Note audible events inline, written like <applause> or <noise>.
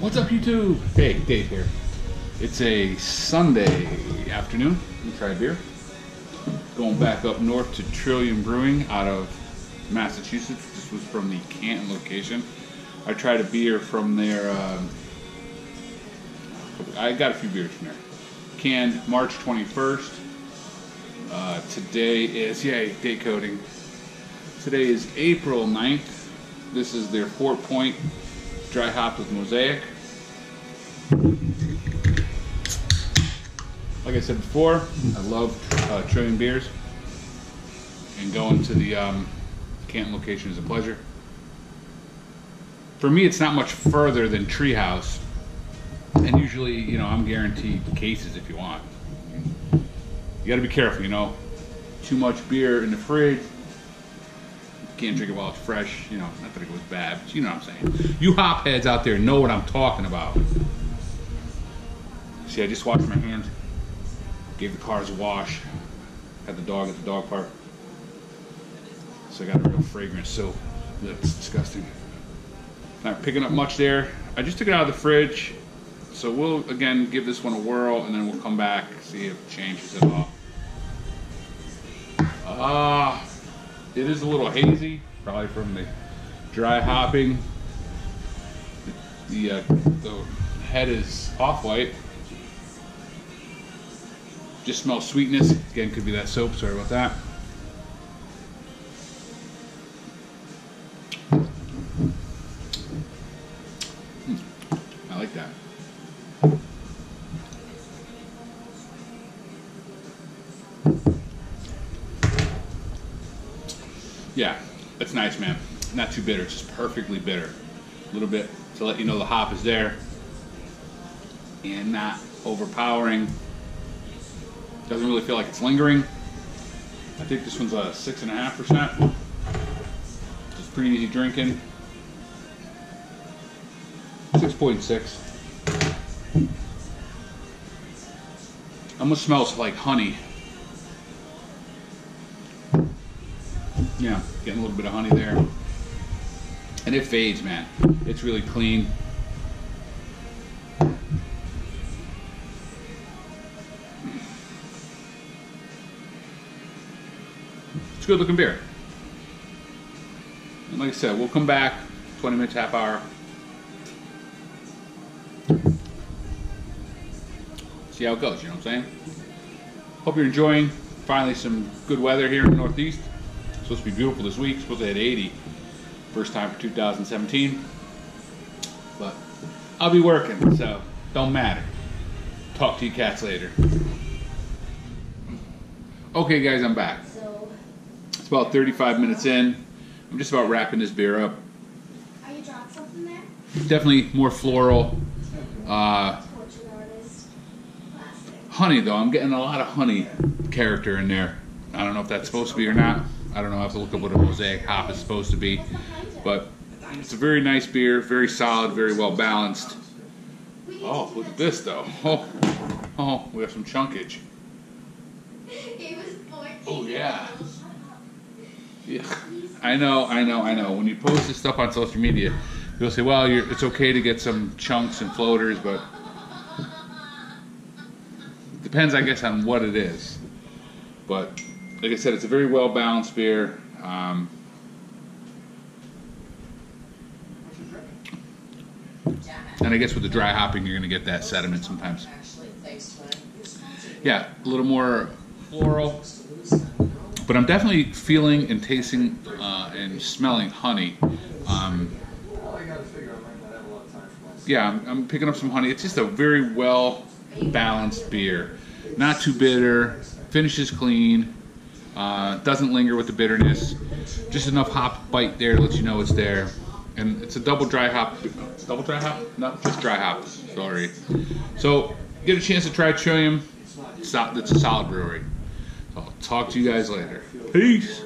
What's up, YouTube? Hey, Dave here. It's a Sunday afternoon. We try beer. Going back up north to Trillium Brewing out of Massachusetts. This was from the Canton location. I tried a beer from there. Um, I got a few beers from there. Canned March 21st. Uh, today is, yay date coding. Today is April 9th. This is their Fort Point dry hop with Mosaic. Like I said before, I love uh, beers, and going to the um, Canton location is a pleasure. For me, it's not much further than Treehouse, and usually, you know, I'm guaranteed cases if you want. You got to be careful, you know. Too much beer in the fridge, can't drink it while it's fresh. You know, not that it goes bad, but you know what I'm saying. You hop heads out there know what I'm talking about. See, I just washed my hands, gave the cars a wash, had the dog at the dog park. So I got a real fragrance. soap. That's disgusting. Not picking up much there. I just took it out of the fridge. So we'll again give this one a whirl and then we'll come back, see if it changes at all. Ah. Uh, it is a little hazy, probably from the dry hopping. The, uh, the head is off-white. Just smells sweetness. Again, could be that soap. Sorry about that. Yeah, it's nice, man. Not too bitter, just perfectly bitter. A little bit to let you know the hop is there and not overpowering. Doesn't really feel like it's lingering. I think this one's a six and a half percent. It's pretty easy drinking. 6.6. Almost smells like honey. Yeah, getting a little bit of honey there. And it fades, man. It's really clean. It's a good looking beer. And like I said, we'll come back 20 minutes, half hour. See how it goes, you know what I'm saying? Hope you're enjoying finally some good weather here in the Northeast supposed to be beautiful this week. Supposed to hit 80. First time for 2017. But I'll be working, so don't matter. Talk to you cats later. Okay, guys, I'm back. It's about 35 minutes in. I'm just about wrapping this beer up. Are you dropping something there? Definitely more floral. Uh, honey, though. I'm getting a lot of honey character in there. I don't know if that's supposed to be or not. I don't know. I have to look up what a mosaic hop is supposed to be, but it's a very nice beer, very solid, very well balanced. Oh, look at this though. <laughs> Oh, oh, we have some chunkage. Oh yeah. Yeah, I know, I know, I know. When you post this stuff on social media, you'll say, "Well, it's okay to get some chunks and floaters," but it depends, I guess, on what it is. But like I said, it's a very well balanced beer. Um, and I guess with the dry hopping, you're going to get that sediment sometimes. Yeah, a little more floral, but I'm definitely feeling and tasting uh, and smelling honey. Um, yeah, I'm, I'm picking up some honey. It's just a very well balanced beer. Not too bitter, finishes clean. Uh, doesn't linger with the bitterness. Just enough hop bite there to let you know it's there. And it's a double dry hop. Double dry hop? No, just dry hop. Sorry. So, get a chance to try Trillium. It's, not, it's a solid brewery. I'll talk to you guys later. Peace.